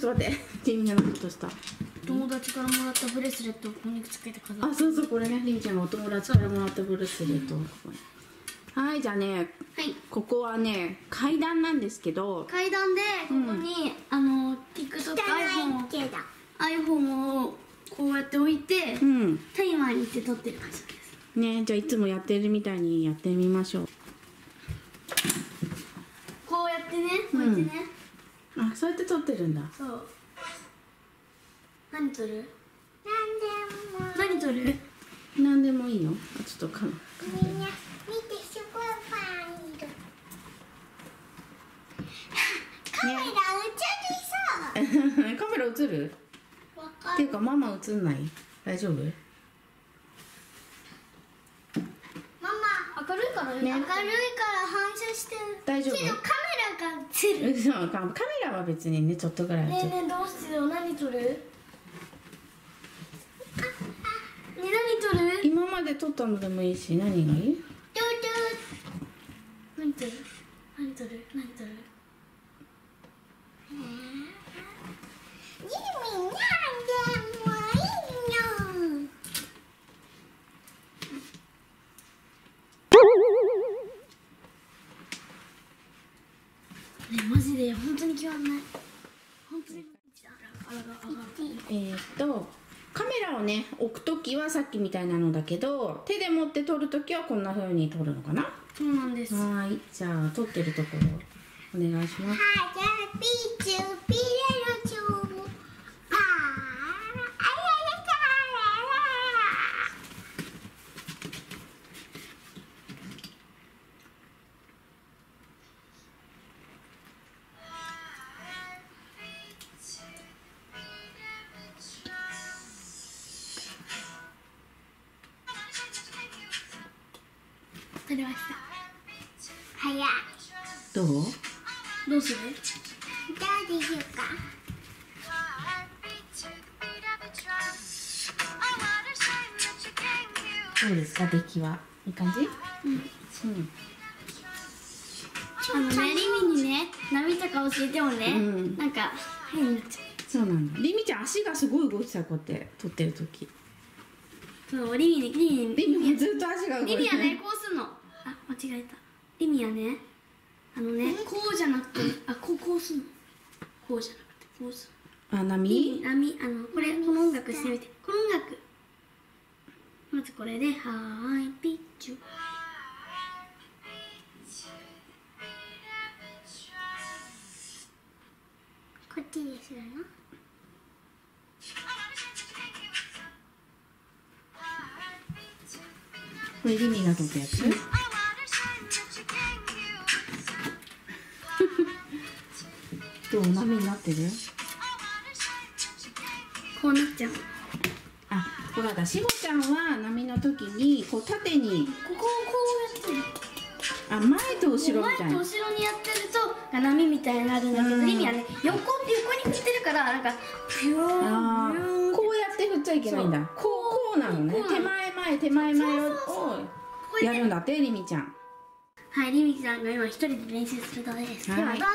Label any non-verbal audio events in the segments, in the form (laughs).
っと待って。君が何とした。友達からもらったブレスレットをここにつけて飾るあそうそうこれね。りみちゃんがお友達からもらったブレスレット。をここにはいじゃあねはい。ここはね階段なんですけど。階段でここに、あの TikTok 汚 iPhone をこうやって置いて、うん。タイマーにして撮ってる感じです。ねじゃあいつもやってるみたいにやってみましょう。こうやってね置いてね、あそうやって撮ってるんだ。そう。何撮る？なんでも。何撮る？何でもいいの？あちょっとかみんな見てすごいファンいる。(laughs) カメラ映りそう。(laughs) カメラ映る？っていうかママ映んない？大丈夫？ママ。明るいからね。明るいから反射してる。大丈夫？が映るそうカカメラは別にねちょっとぐらいねえねえどうしてよ何撮る？ねえ何撮る？今まで撮ったのでもいいし何がいいドゥド何撮る何撮る何撮るゥ意味なんでもいいのねえマジえー、っとカメラをね置く時はさっきみたいなのだけど手で持って撮る時はこんな風に撮るのかな？はそうなんです。ーいじゃあ撮ってるところお願いします。はじゃピーチュピレ撮れました。はやどう？どうする？どうでしょうか？どうですか？出来は？いい感じ？うん。うん。あのねリミにね波とか教えてもね、うん。なんか変になっちゃそうなんだ。りみちゃん足がすごい動いてたこうやって撮ってる時。うそうリミにリミ。にりみもずっと足が動いてる。リミはねこうすんのあ間違えた。リミはねあのねこうじゃなくてあこうこうすんの。こうじゃなくてこうすんの。あリ波ミ波？あのこれこの音楽してみて。この音楽。まずこれではーいピッチュ。こっちでするの？これりみが撮ったやつどう波になってる？こうなっちゃう。あほらだ。しもちゃんは波の時にこう縦にここをこうやってる。あ前と後ろみ前と後ろたいなにやってると波みたいになるんだけど、うんリミはね横って横に振ってるからなんかピューこうやって振っちゃいけないんだ。こうこうなのね。手前前手前前をやるんだってりみちゃん。はいリミさんが今一人で練習する動画です、はい。ではどうぞ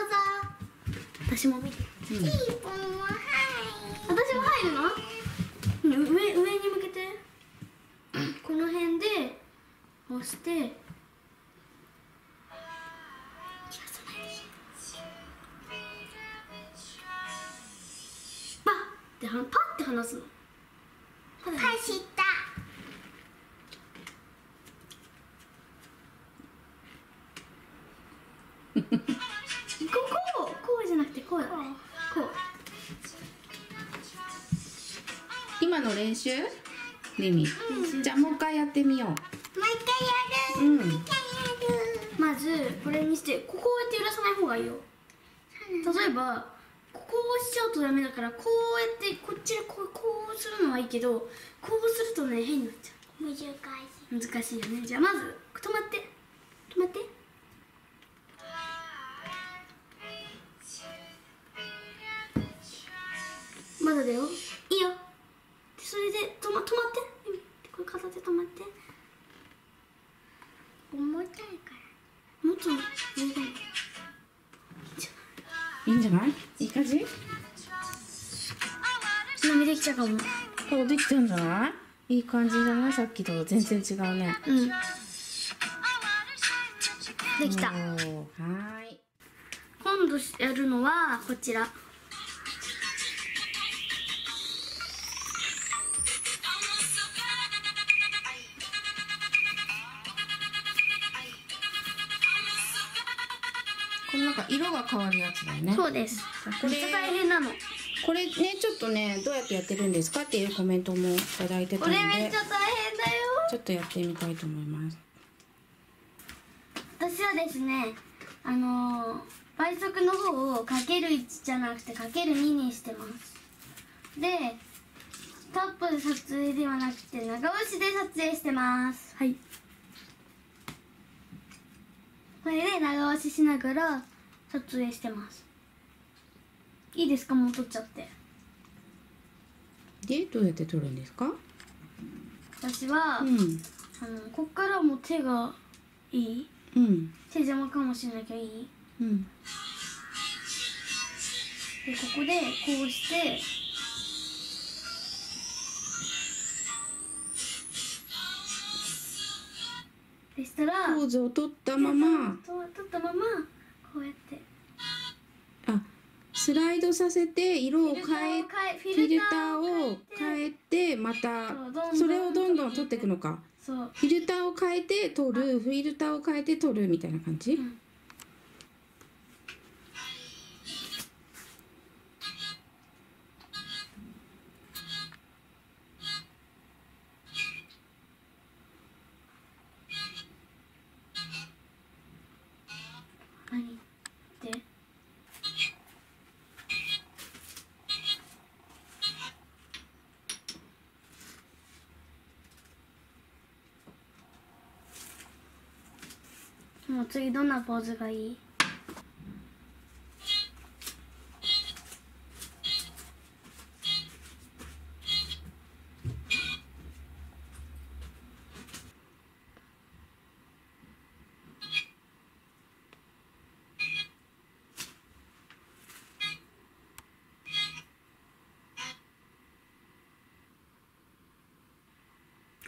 私も見てうん。私も入るの？上上に向けて。この辺で押して。ってはパッて離すの。パッて離す走った。こうこうこうじゃなくてこう。だねこう。今の練習？りみじゃあもう一回やってみよもう一回やる。ううん。もう一回やる。まずこれにしてここをやって揺らさない方がいいよ。例えばここを押しちゃうとダメだからこうやってこっちでこうこうするのはいいけどこうするとね変になっちゃ難しい。う難しいよね。じゃあまず止まって。止まってまだだよ。いいよ。でそれで止ま止まって。うんこれ片手止まって。重たいから。もっと上だよい。いんじゃない？いい感じ？きたかも。おできたんじゃない？いい感じじゃない？さっきと全然違うね。うん。できた。はーい。今度やるのはこちらか色が変わるやつだよね。そうです。これ大変なのこれねちょっとねどうやってやってるんですかっていうコメントもいただいてたこのでれめっちゃ大変だよ。ちょっとやってみたいと思います。私はですねあのー倍速の方をかける1じゃなくてかける2にしてます。でタップで撮影ではなくて長押しで撮影してます。はい。これで長押ししながら撮影してます。いいですか？もう撮っちゃって。でどうやって撮るんですか？私は、うん。あのこっからも手がいい？うん。手邪魔かもしれないけどいい？うん。でここでこうしてでしたらポーズを取ったまま。と取ったままスライドさせて色を変えフフィルターを変えてまたそれをどんどん取っていくのか。フィルターを変えて取るフィルターを変えて取るみたいな感じ、んもう次どんなポーズがいい？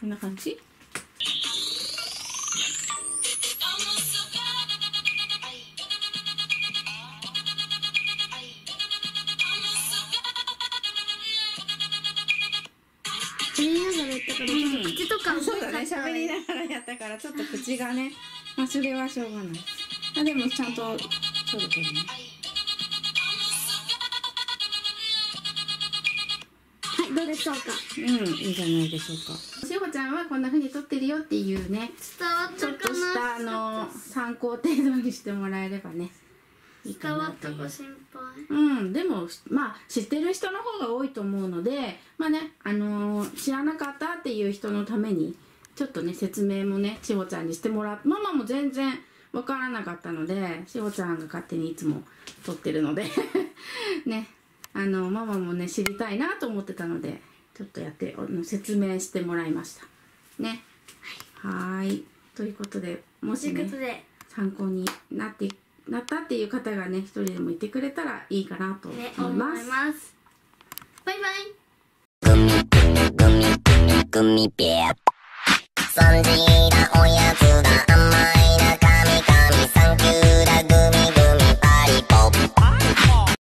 こんな感じ？か動そうだね喋りながらやったからちょっと口がねまあそれはしょうがない。あでもちゃんと取るけどね。はいどうでしょうか？うんいいんじゃないでしょうか。しほちゃんはこんな風に撮ってるよっていうね伝わったちょっとかしたあなの参考程度にしてもらえればねいいか伝わなというったか心配。うん、でもまあ知ってる人の方が多いと思うのでまあねあのー知らなかったっていう人のためにちょっとね説明もねしほちゃんにしてもらってママも全然わからなかったのでしほちゃんが勝手にいつも撮ってるので (laughs) ねあのママもね知りたいなと思ってたのでちょっとやって説明してもらいました。ね。はーい。ということでもしね参考になってなったっていう方がね一人でもいてくれたらいいかなと思ねい思いま。ます。すバイバイ。gummy bear 3時がおやつだ。甘